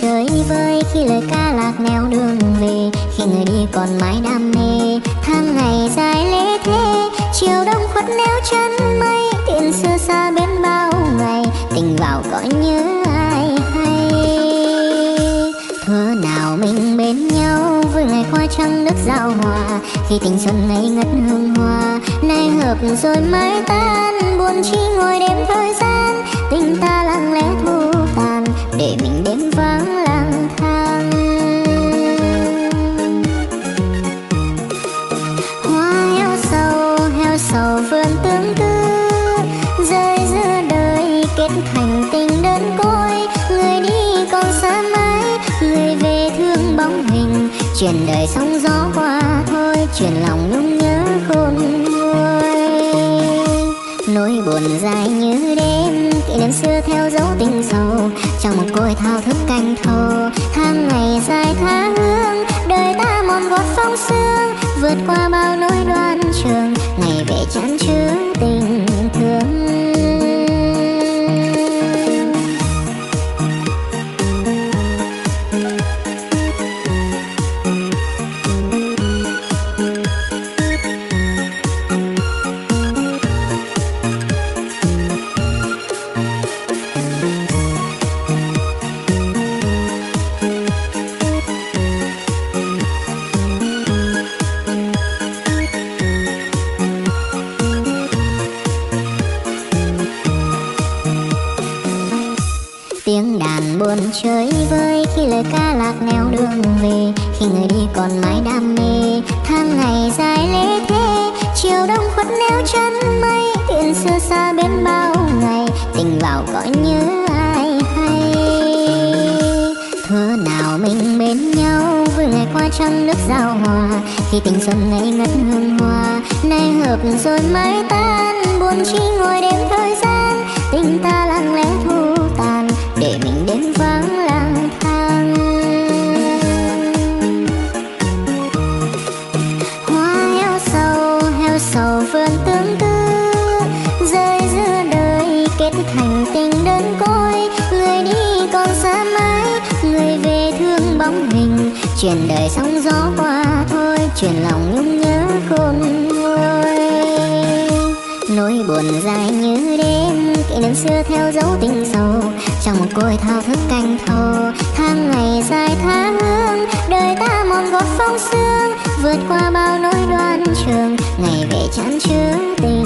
chơi với khi lời ca lạc neo đường về. Khi người đi còn mãi đam mê tháng ngày dài lễ thế chiều đông khuất neo chân mây tiện xưa xa bên bao ngày. Tình vào cõi nhớ ai hay? Thưa nào mình bên nhau với ngày qua trăng nước giao hòa. Khi tình xuân ngây ngất hương hoa, nay hợp rồi mãi tan. Buồn chi ngồi đêm thời gian, tình ta lặng lẽ thu tàn. Để mình đêm sầu vườn tương tư. Rơi giữa đời, kết thành tình đơn côi. Người đi còn xa mãi, người về thương bóng hình. Chuyện đời sóng gió qua thôi chuyện lòng nhung nhớ khôn nguôi. Nỗi buồn dài như đêm, kỷ niệm xưa theo dấu tình sâu trong một côi thao thức canh thâu tháng ngày dài tha hương. Đời ta mòn gót phong sương vượt qua bao nỗi đoan trường ngày về chán chứa tình tiếng đàn buồn chơi vơi. Khi lời ca lạc neo đường về, khi người đi còn mãi đam mê, tháng ngày dài lễ thế chiều đông khuất neo chân mây. Tiện xưa xa bên bao ngày, tình vào cõi nhớ ai hay. Thưa nào mình bên nhau vui ngày qua trăng nước giao hòa. Khi tình xuân ngây ngất hương hoa nay hợp rồi mãi tan. Buồn chi ngồi đêm thời gian, tình ta thành tình đơn côi. Người đi còn xa mãi, người về thương bóng hình. Chuyện đời sóng gió qua thôi, chuyện lòng nhung nhớ khôn nguôi. Nỗi buồn dài như đêm, kỷ niệm xưa theo dấu tình sâu trong một côi thao thức canh thâu tháng ngày dài tháng hương. Đời ta mòn gót phong sương vượt qua bao nỗi đoan trường. Ngày về chán chứa tình